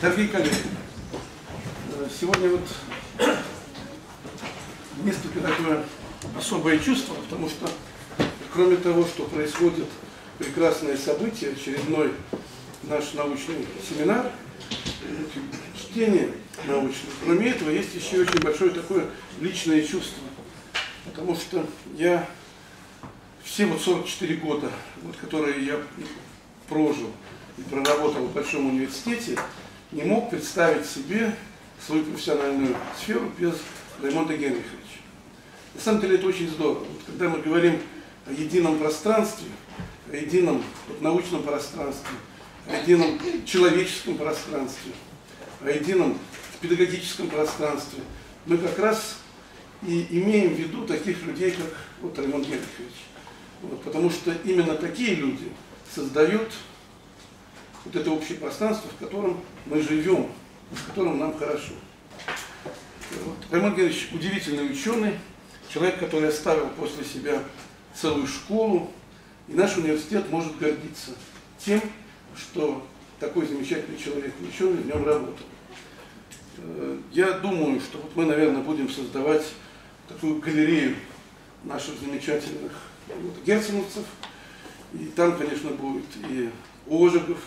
Дорогие коллеги, сегодня вот несколько такое особое чувство, потому что кроме того, что происходит прекрасное событие, очередной наш научный семинар, чтение научное, кроме этого есть еще очень большое такое личное чувство, потому что я все вот 44 года, вот, которые я прожил и проработал в Большом университете, не мог представить себе свою профессиональную сферу без Раймонда Генриховича. На самом деле это очень здорово. Вот, когда мы говорим о едином пространстве, о едином вот, научном пространстве, о едином человеческом пространстве, о едином педагогическом пространстве, мы как раз и имеем в виду таких людей, как вот Раймонд Генрихович. Вот, потому что именно такие люди создают вот это общее пространство, в котором мы живем, в котором нам хорошо. Вот. Раймон Генрихович удивительный ученый, человек, который оставил после себя целую школу, и наш университет может гордиться тем, что такой замечательный человек, ученый в нем работал. Э, я думаю, что вот мы, наверное, будем создавать такую галерею наших замечательных вот, герценовцев. И там, конечно, будет и Ожегов,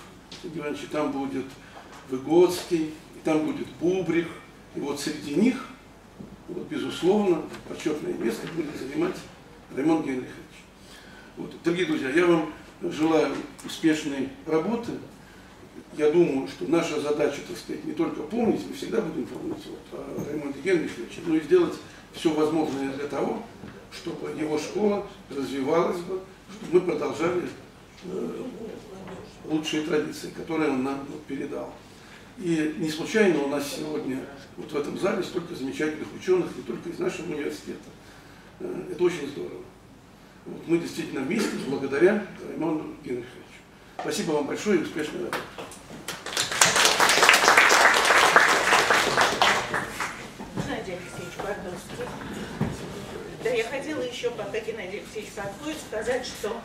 Иванович, там будет Выгодский, и там будет Бубрих. И вот среди них, вот, безусловно, почетное место будет занимать Ремонт Генрихович. Вот. Дорогие друзья, я вам желаю успешной работы. Я думаю, что наша задача, так сказать, не только помнить, мы всегда будем помнить вот, о Раймонде Генриховиче, но и сделать все возможное для того, чтобы его школа развивалась бы, чтобы мы продолжали э, лучшие традиции, которые он нам передал. И не случайно у нас сегодня вот в этом зале столько замечательных ученых, не только из нашего университета. Э, это очень здорово. Вот мы действительно вместе, благодаря Раймонду Генриховичу. Спасибо вам большое и успешной работы. Да, я хотела еще, пока Геннадий Алексеевич подходит, сказать, что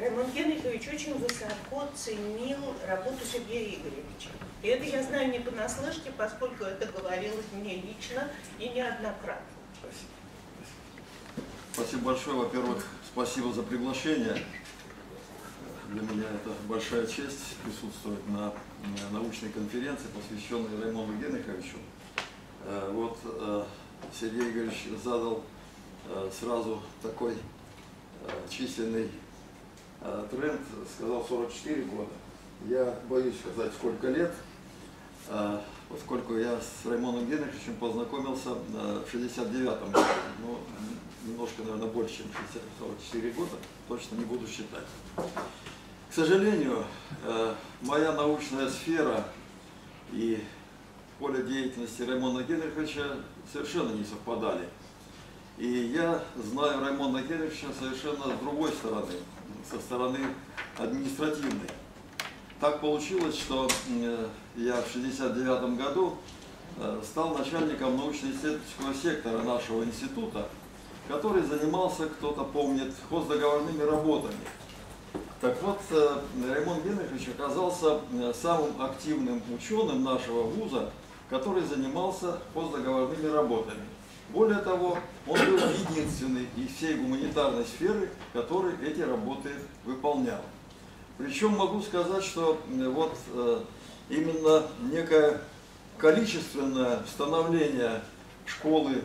Раймонд Генрихович очень высоко ценил работу Сергея Игоревича. И это я знаю не понаслышке, поскольку это говорилось мне лично и неоднократно. Спасибо. Спасибо большое. Во-первых, спасибо за приглашение. Для меня это большая честь присутствовать на научной конференции, посвященной Раймонду Генриховичу. Э, вот э, Сергей Игоревич задал э, сразу такой численный тренд, сказал 44 года. Я боюсь сказать, сколько лет, поскольку я с Раймондом Генриховичем познакомился в 69 году. Ну, немножко, наверное, больше, чем 60-44 года, точно не буду считать. К сожалению, моя научная сфера и поле деятельности Раймонда Генриховича совершенно не совпадали. И я знаю Раймонда Генриховича совершенно с другой стороны, со стороны административной. Так получилось, что э, я в 1969 году э, стал начальником научно-исследовательского сектора нашего института, который занимался, кто-то помнит, хоздоговорными работами. Так вот, э, Раймонд Генрихович оказался самым активным ученым нашего вуза, который занимался хоздоговорными работами. Более того, он был единственный из всей гуманитарной сферы, который эти работы выполнял. Причем могу сказать, что э, вот именно некое количественное становление школы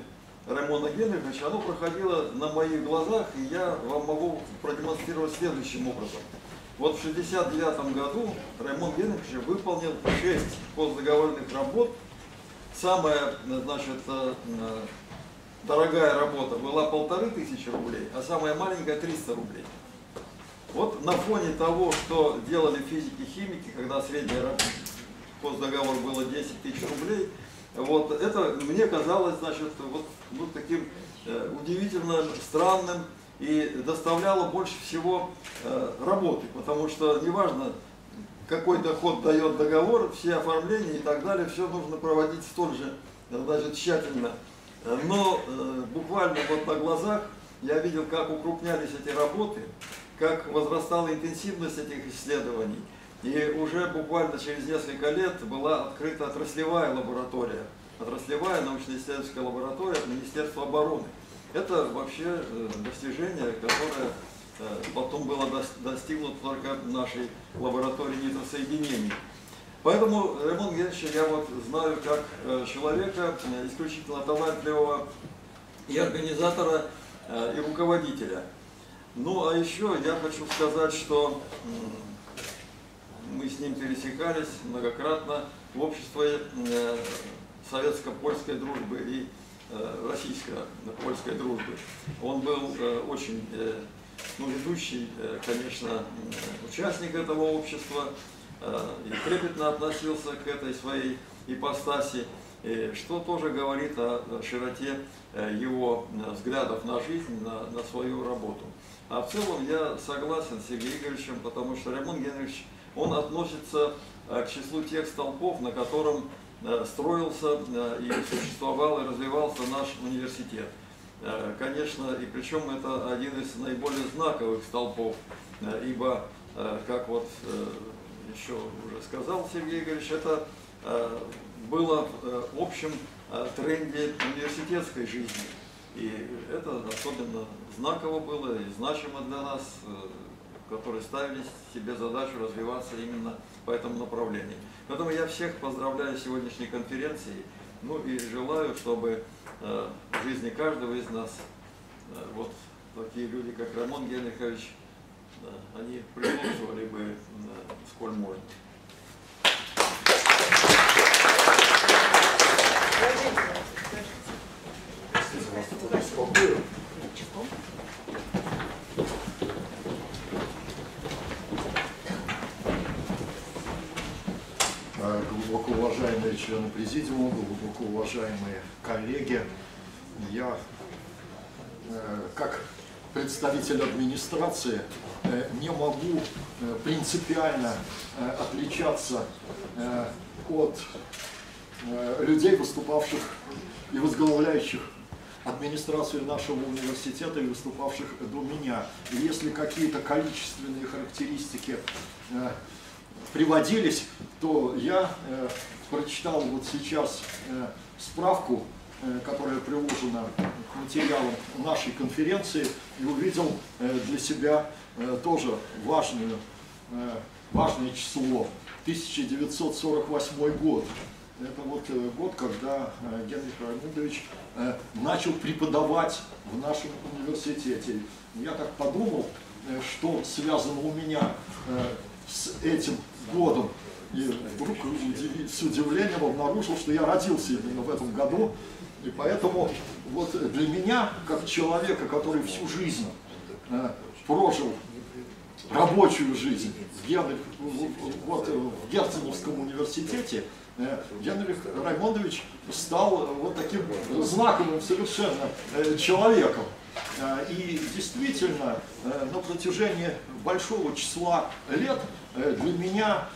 Раймона Генриховича, оно проходило на моих глазах, и я вам могу продемонстрировать следующим образом. Вот в 1969 году Раймон Генрихович выполнил 6 постдоговорных работ. Значит, э, дорогая работа была полторы тысячи рублей, а самая маленькая 300 рублей. Вот на фоне того, что делали физики-химики, когда средняя постдоговор было 10 тысяч рублей, вот это мне казалось, значит, вот ну, таким э, удивительно странным и доставляло больше всего э, работы, потому что неважно, какой доход дает договор, все оформления и так далее, все нужно проводить столь же значит, тщательно. Но э, буквально вот на глазах я видел, как укрупнялись эти работы, как возрастала интенсивность этих исследований, И уже буквально через несколько лет была открыта отраслевая лаборатория, отраслевая научно-исследовательская лаборатория Министерства обороны. Это вообще э, достижение, которое э, потом было достигнуто только в нашей лаборатории нитросоединений. Поэтому Ремон Генрича я вот знаю как э, человека исключительно талантливого и организатора, и руководителя. Ну, а еще я хочу сказать, что мы с ним пересекались многократно в обществе э, советско-польской дружбы и э, российско-польской дружбы. Он был э, очень ну, ведущий, конечно, участник этого общества трепетно относился к этой своей ипостаси, что тоже говорит о широте его взглядов на жизнь, на, на свою работу. А в целом я согласен с Сергеем Игоревичем, потому что Рамон Генрихович он относится э, к числу тех столпов, на котором э, строился э, и существовал и развивался наш университет. Конечно, и причем это один из наиболее знаковых столпов, ибо, как вот еще уже сказал Сергей Игоревич, это было в общем тренде университетской жизни. И это особенно знаково было и значимо для нас, которые ставили себе задачу развиваться именно по этому направлению. Поэтому я всех поздравляю с сегодняшней конференцией, ну и желаю, чтобы э, в жизни каждого из нас э, вот такие люди, как Рамон Генрихович, э, они присутствовали бы э, сколь можно. Спасибо. глубоко уважаемые члены президиума, глубоко уважаемые коллеги, я э, как представитель администрации э, не могу э, принципиально отличаться от людей, выступавших и возглавляющих администрацию нашего университета и выступавших до меня. И если какие-то количественные характеристики приводились, то я э, прочитал вот сейчас э, справку, э, которая приложена к материалам нашей конференции, и увидел э, для себя э, тоже важную, э, важное число, 1948 год. Это вот э, год, когда э, Генрих Раймондович э, начал преподавать в нашем университете. Я так подумал, э, что связано у меня э, с этим годом. И вдруг с удивлением обнаружил, что я родился именно в этом году. И поэтому вот для меня, как человека, который всю жизнь э, прожил рабочую жизнь в, Генрих, вот, в Герценовском университете, э, Генрих Раймондович стал вот таким знаковым совершенно э, человеком. Э, и действительно, э, на протяжении большого числа лет э, для меня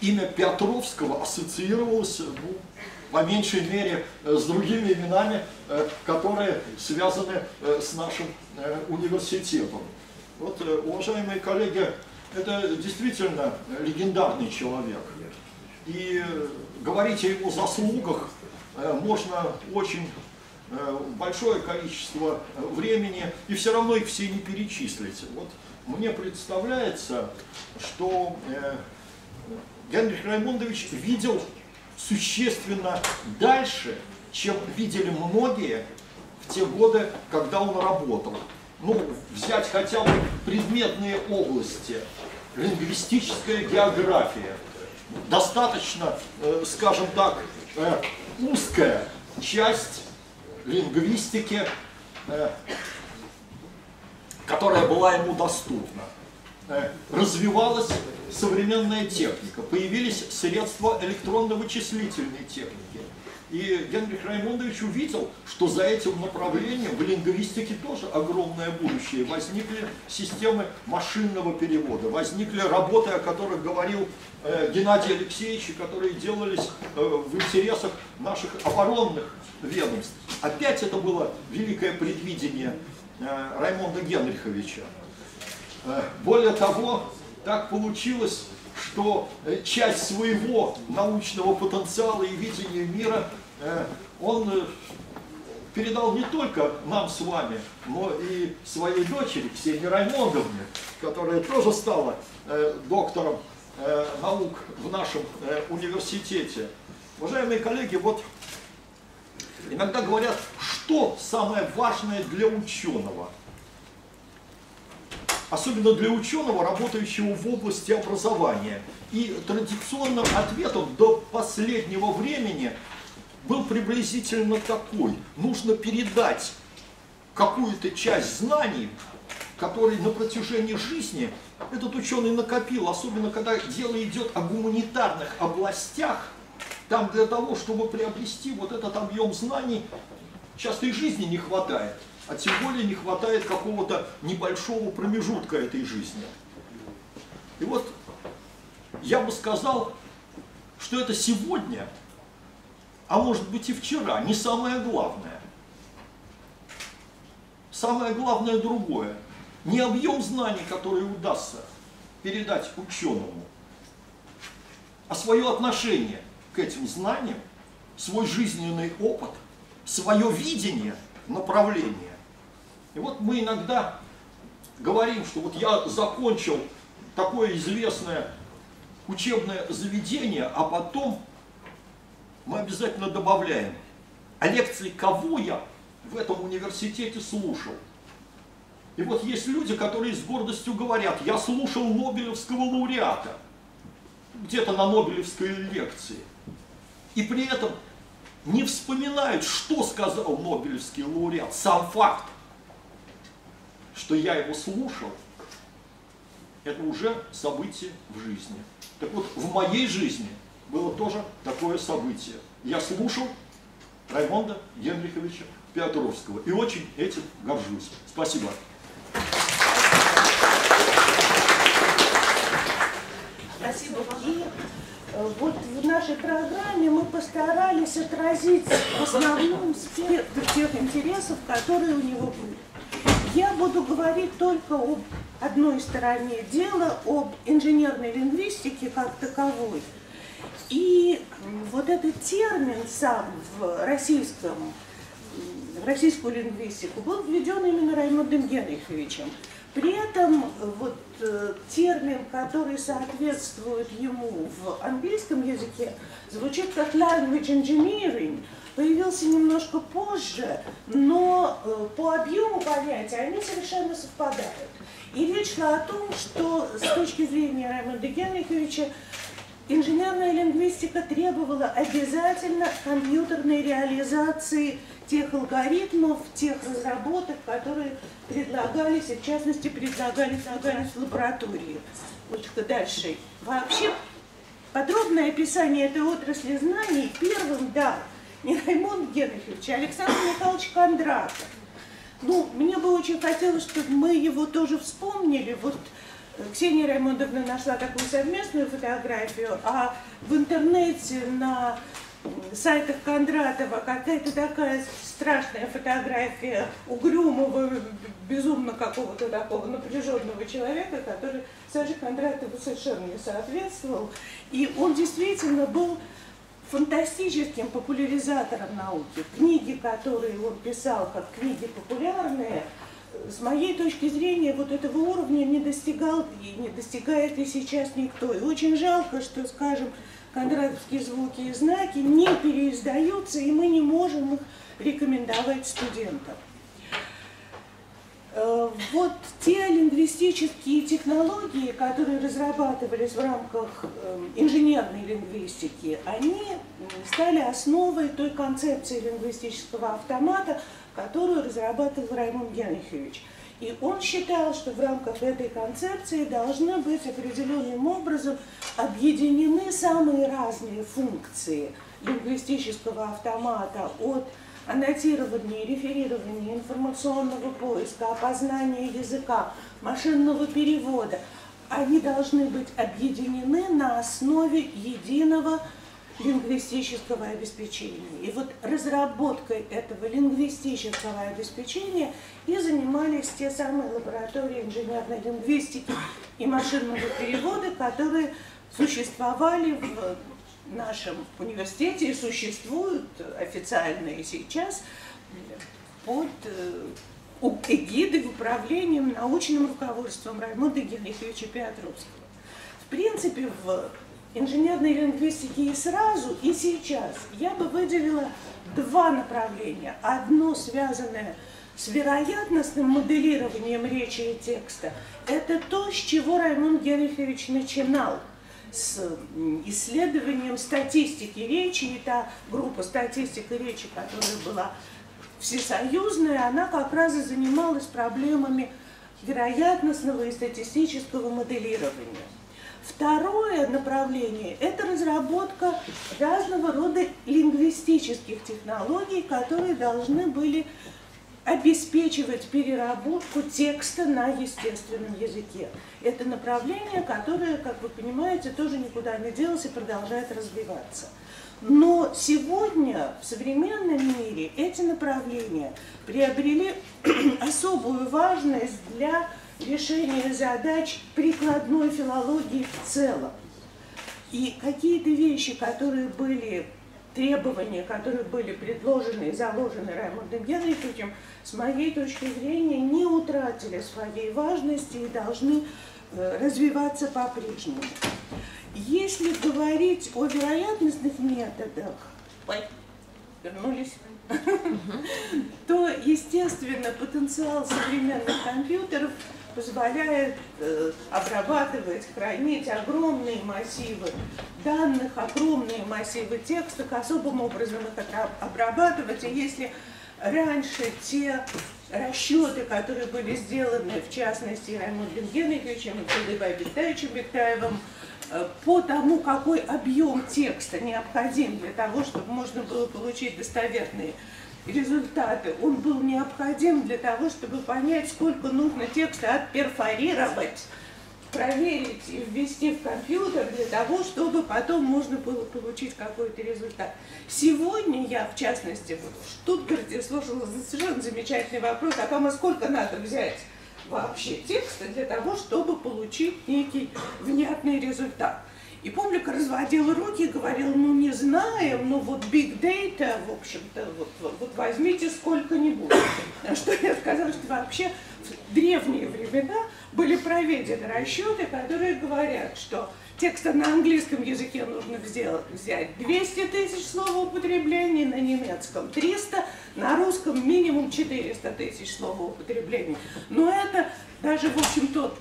имя Петровского ассоциировалось, ну, по меньшей мере, с другими именами, которые связаны с нашим университетом. Вот, уважаемые коллеги, это действительно легендарный человек. И говорить о его заслугах можно очень Э, большое количество э, времени, и все равно их все не перечислить. Вот мне представляется, что э, Генрих Раймондович видел существенно дальше, чем видели многие в те годы, когда он работал. Ну, взять хотя бы предметные области, лингвистическая география, достаточно, скажем так, узкая часть лингвистики, э, которая была ему доступна. Э, развивалась современная техника, появились средства электронно-вычислительной техники. И Генрих Раймондович увидел, что за этим направлением в лингвистике тоже огромное будущее. Возникли системы машинного перевода, возникли работы, о которых говорил э, Геннадий Алексеевич, которые делались э, в интересах наших оборонных ведомств. Опять это было великое предвидение Раймонда Генриховича. Более того, так получилось, что э, часть своего научного потенциала и видения мира э, он э, передал не только нам с вами, но и своей дочери Ксении Раймондовне, которая тоже стала доктором наук в нашем университете. Уважаемые коллеги, вот иногда говорят, что самое важное для ученого – особенно для ученого, работающего в области образования. И традиционным ответом до последнего времени был приблизительно такой. Нужно передать какую-то часть знаний, которые на протяжении жизни этот ученый накопил, особенно когда дело идет о гуманитарных областях, там для того, чтобы приобрести вот этот объем знаний, часто и жизни не хватает а тем более не хватает какого-то небольшого промежутка этой жизни. И вот я бы сказал, что это сегодня, а может быть и вчера, не самое главное. Самое главное другое. Не объем знаний, который удастся передать ученому, а свое отношение к этим знаниям, свой жизненный опыт, свое видение, направление. И вот мы иногда говорим, что вот я закончил такое известное учебное заведение, а потом мы обязательно добавляем, а лекции кого я в этом университете слушал. И вот есть люди, которые с гордостью говорят, я слушал Нобелевского лауреата, где-то на Нобелевской лекции. И при этом не вспоминают, что сказал Нобелевский лауреат, сам факт что я его слушал, это уже событие в жизни. Так вот, в моей жизни было тоже такое событие. Я слушал Раймонда Генриховича Петровского и очень этим горжусь. Спасибо. Спасибо. И э, вот в нашей программе мы постарались отразить в основном спектр тех интересов, которые у него были. Я буду говорить только об одной стороне дела, об инженерной лингвистике как таковой. И вот этот термин сам в российском, в российскую лингвистику был введен именно Раймондом Генриховичем. При этом вот э, термин, который соответствует ему в английском языке, звучит как language engineering – появился немножко позже, но э, по объему понятия они совершенно совпадают. И речь шла о том, что с точки зрения Раймонда Генриховича инженерная лингвистика требовала обязательно компьютерной реализации тех алгоритмов, тех разработок, которые предлагались, и в частности предлагались, предлагались в лаборатории. Вот дальше. Вообще подробное описание этой отрасли знаний первым дал не Раймонд Генрихович, а Александр Михайлович Кондратов. Ну, мне бы очень хотелось, чтобы мы его тоже вспомнили. Вот э, Ксения Раймондовна нашла такую совместную фотографию, а в интернете на сайтах Кондратова какая-то такая страшная фотография угрюмого, безумно какого-то такого напряженного человека, который Саше Кондратову совершенно не соответствовал. И он действительно был фантастическим популяризатором науки. Книги, которые он писал как книги популярные, с моей точки зрения, вот этого уровня не достигал и не достигает и сейчас никто. И очень жалко, что, скажем, кондратовские звуки и знаки не переиздаются, и мы не можем их рекомендовать студентам. Вот те лингвистические технологии, которые разрабатывались в рамках э, инженерной лингвистики, они стали основой той концепции лингвистического автомата, которую разрабатывал Раймонд Генрихович. И он считал, что в рамках этой концепции должны быть определенным образом объединены самые разные функции лингвистического автомата от аннотирования, реферирования, информационного поиска, опознания языка, машинного перевода, они должны быть объединены на основе единого лингвистического обеспечения. И вот разработкой этого лингвистического обеспечения и занимались те самые лаборатории инженерной лингвистики и машинного перевода, которые существовали в нашем университете существуют официально и сейчас под э, эгидой, управлением, научным руководством Раймонда Генриховича Петровского. В принципе, в инженерной лингвистике и сразу, и сейчас я бы выделила два направления. Одно связанное с вероятностным моделированием речи и текста. Это то, с чего Раймонд Генрихович начинал с исследованием статистики речи, и та группа статистики речи, которая была всесоюзная, она как раз и занималась проблемами вероятностного и статистического моделирования. Второе направление – это разработка разного рода лингвистических технологий, которые должны были обеспечивать переработку текста на естественном языке. Это направление, которое, как вы понимаете, тоже никуда не делось и продолжает развиваться. Но сегодня в современном мире эти направления приобрели особую важность для решения задач прикладной филологии в целом. И какие-то вещи, которые были, требования, которые были предложены и заложены Раймондом Генриховичем, с моей точки зрения, не утратили своей важности и должны э, развиваться по-прежнему. Если говорить о вероятностных методах, вернулись, то, естественно, потенциал современных компьютеров позволяет э, обрабатывать, хранить огромные массивы данных, огромные массивы текстов, особым образом их обрабатывать. И если раньше те расчеты, которые были сделаны, в частности, Раймондом Генриховичем Филиппом Бектаевичем Бектаевым, по тому, какой объем текста необходим для того, чтобы можно было получить достоверные результаты, он был необходим для того, чтобы понять, сколько нужно текста отперфорировать, проверить и ввести в компьютер для того, чтобы потом можно было получить какой-то результат. Сегодня я, в частности, вот в Штутгарте слушала совершенно замечательный вопрос о том, а сколько надо взять вообще текста для того, чтобы получить некий внятный результат. И публика разводила руки и говорила, ну не знаем, ну вот big data, в общем-то, вот, вот, возьмите сколько-нибудь. На что я сказала, что вообще в древние времена были проведены расчеты, которые говорят, что текста на английском языке нужно сделать, взять 200 тысяч слов употребления, на немецком 300, на русском минимум 400 тысяч слов употребления. Но это даже, в общем, тот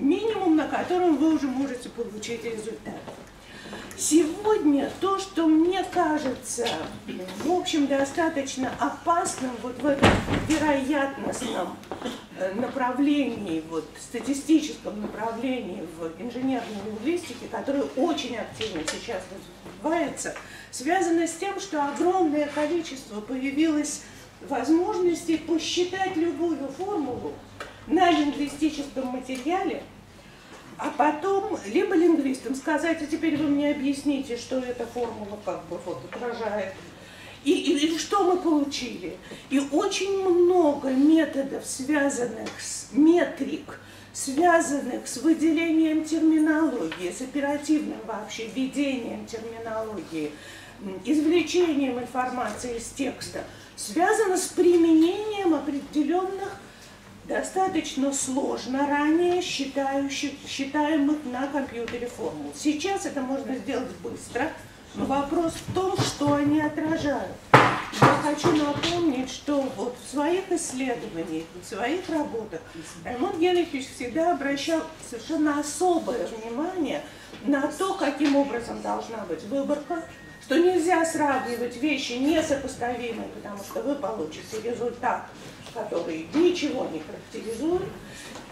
минимум, на котором вы уже можете получить результат. Сегодня то, что мне кажется, в общем, достаточно опасным вот в этом вероятностном э, направлении, вот статистическом направлении в инженерной лингвистике, которое очень активно сейчас развивается, связано с тем, что огромное количество появилось возможностей посчитать любую формулу на лингвистическом материале, а потом либо лингвистам сказать, а теперь вы мне объясните, что эта формула как бы вот отражает. И, и, и что мы получили? И очень много методов, связанных с метрик, связанных с выделением терминологии, с оперативным вообще введением терминологии, извлечением информации из текста, связано с применением определенных достаточно сложно ранее считающих, считаемых на компьютере формул. Сейчас это можно сделать быстро, но вопрос в том, что они отражают. Я хочу напомнить, что вот в своих исследованиях, в своих работах Раймонд Генрихович всегда обращал совершенно особое внимание на то, каким образом должна быть выборка, что нельзя сравнивать вещи несопоставимые, потому что вы получите результат который ничего не характеризует,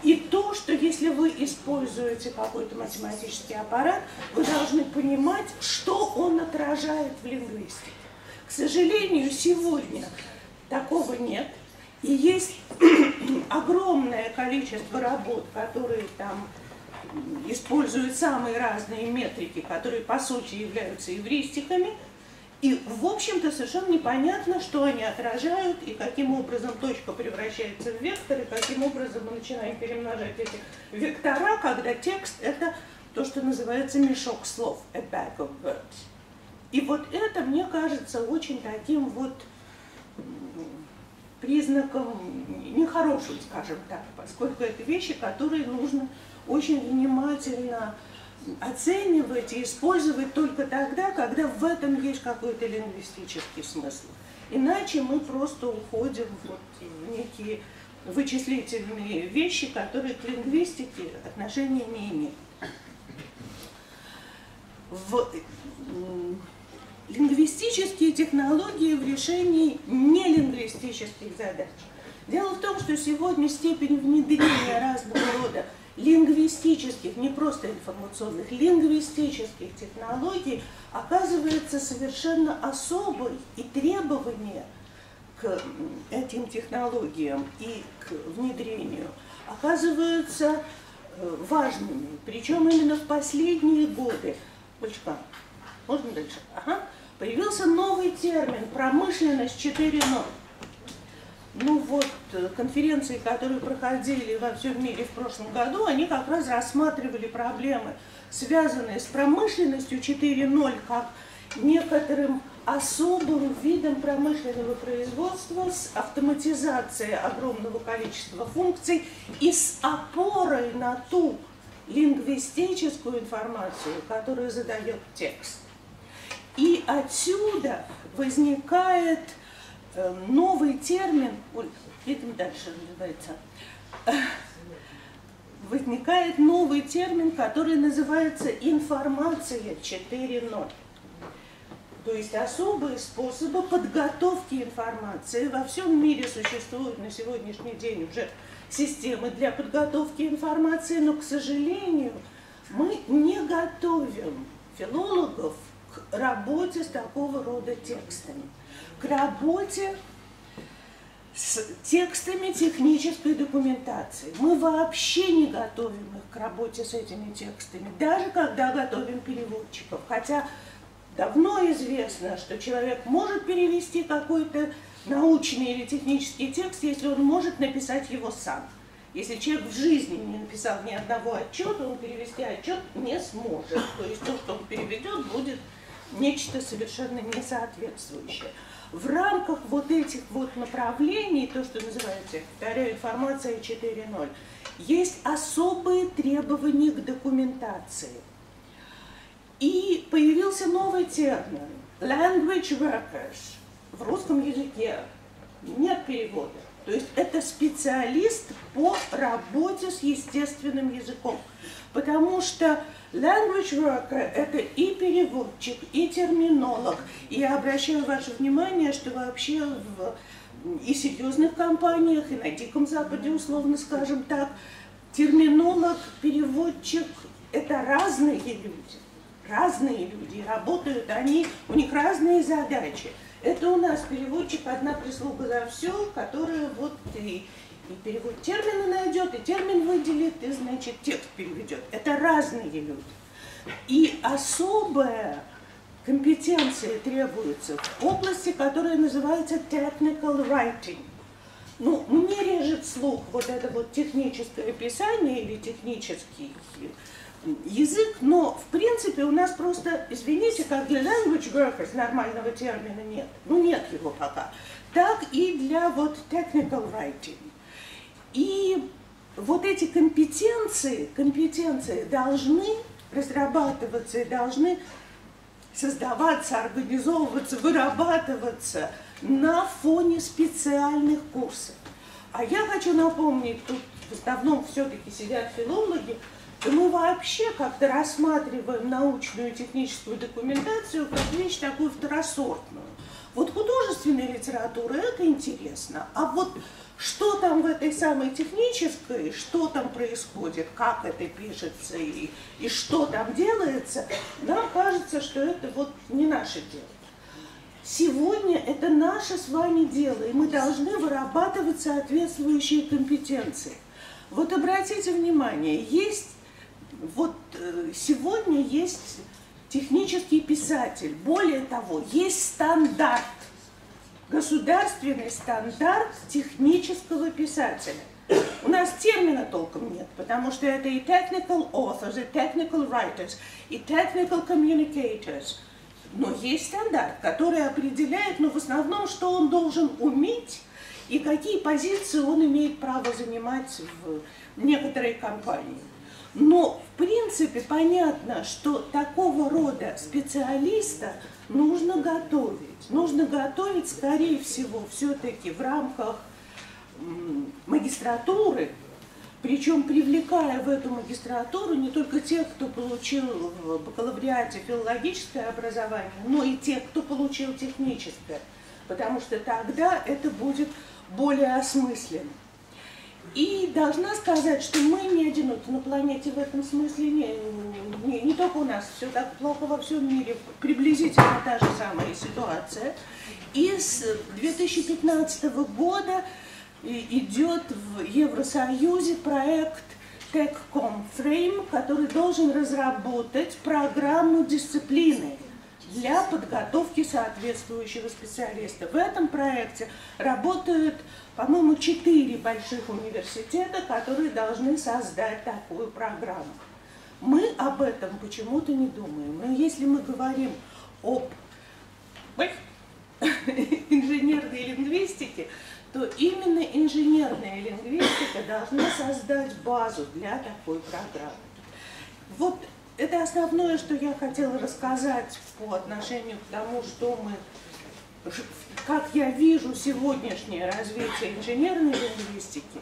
и то, что если вы используете какой-то математический аппарат, вы должны понимать, что он отражает в лингвистике. К сожалению, сегодня такого нет. И есть огромное количество работ, которые там используют самые разные метрики, которые по сути являются эвристиками, и, в общем-то, совершенно непонятно, что они отражают и каким образом точка превращается в вектор, и каким образом мы начинаем перемножать эти вектора, когда текст – это то, что называется мешок слов, a bag of words. И вот это, мне кажется, очень таким вот признаком нехорошим, скажем так, поскольку это вещи, которые нужно очень внимательно оценивать и использовать только тогда, когда в этом есть какой-то лингвистический смысл. Иначе мы просто уходим вот в некие вычислительные вещи, которые к лингвистике отношения не имеют. В лингвистические технологии в решении нелингвистических задач. Дело в том, что сегодня степень внедрения разного рода лингвистических, не просто информационных, лингвистических технологий оказывается совершенно особой, и требования к этим технологиям и к внедрению оказываются э, важными. Причем именно в последние годы. Бочка, можно дальше? Ага. Появился новый термин «промышленность 4.0». Ну вот, э, конференции, которые проходили во всем мире в прошлом году, они как раз рассматривали проблемы, связанные с промышленностью 4.0, как некоторым особым видом промышленного производства с автоматизацией огромного количества функций и с опорой на ту лингвистическую информацию, которую задает текст. И отсюда возникает новый термин, ой, едем дальше, называется, возникает новый термин, который называется информация 4.0. То есть особые способы подготовки информации. Во всем мире существуют на сегодняшний день уже системы для подготовки информации, но, к сожалению, мы не готовим филологов к работе с такого рода текстами к работе с текстами технической документации. Мы вообще не готовим их к работе с этими текстами, даже когда готовим переводчиков. Хотя давно известно, что человек может перевести какой-то научный или технический текст, если он может написать его сам. Если человек в жизни не написал ни одного отчета, он перевести отчет не сможет. То есть то, что он переведет, будет нечто совершенно несоответствующее в рамках вот этих вот направлений, то, что называется, повторяю, информация 4.0, есть особые требования к документации. И появился новый термин – language workers. В русском языке нет перевода. То есть это специалист по работе с естественным языком. Потому что Language worker – это и переводчик, и терминолог. И я обращаю ваше внимание, что вообще в и серьезных компаниях, и на Диком Западе, условно скажем так, терминолог, переводчик – это разные люди. Разные люди. Работают они, у них разные задачи. Это у нас переводчик, одна прислуга за все, которая вот и и перевод термина найдет, и термин выделит, и, значит, текст переведет. Это разные люди. И особая компетенция требуется в области, которая называется technical writing. Ну, мне режет слух вот это вот техническое описание или технический язык, но в принципе у нас просто, извините, как для language workers нормального термина нет, ну нет его пока, так и для вот technical writing. И вот эти компетенции, компетенции должны разрабатываться и должны создаваться, организовываться, вырабатываться на фоне специальных курсов. А я хочу напомнить, тут в основном все-таки сидят филологи, что мы вообще как-то рассматриваем научную и техническую документацию как вещь такую второсортную. Вот художественная литература – это интересно, а вот что там в этой самой технической, что там происходит, как это пишется и, и что там делается, нам кажется, что это вот не наше дело. Сегодня это наше с вами дело, и мы должны вырабатывать соответствующие компетенции. Вот обратите внимание, есть вот э, сегодня есть технический писатель. Более того, есть стандарт, государственный стандарт технического писателя. У нас термина толком нет, потому что это и technical authors, и technical writers, и technical communicators. Но есть стандарт, который определяет, ну, в основном, что он должен уметь и какие позиции он имеет право занимать в некоторой компании. Но, в принципе, понятно, что такого рода специалиста нужно готовить. Нужно готовить, скорее всего, все-таки в рамках магистратуры, причем привлекая в эту магистратуру не только тех, кто получил в бакалавриате филологическое образование, но и тех, кто получил техническое, потому что тогда это будет более осмысленно. И должна сказать, что мы не одиноки на планете в этом смысле, не, не, не только у нас все так плохо во всем мире, приблизительно та же самая ситуация. И с 2015 года идет в Евросоюзе проект TechCom Frame, который должен разработать программу дисциплины для подготовки соответствующего специалиста. В этом проекте работают, по-моему, четыре больших университета, которые должны создать такую программу. Мы об этом почему-то не думаем. Но если мы говорим об инженерной лингвистике, то именно инженерная лингвистика должна создать базу для такой программы. Вот это основное, что я хотела рассказать по отношению к тому, что мы, как я вижу сегодняшнее развитие инженерной лингвистики.